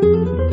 嗯。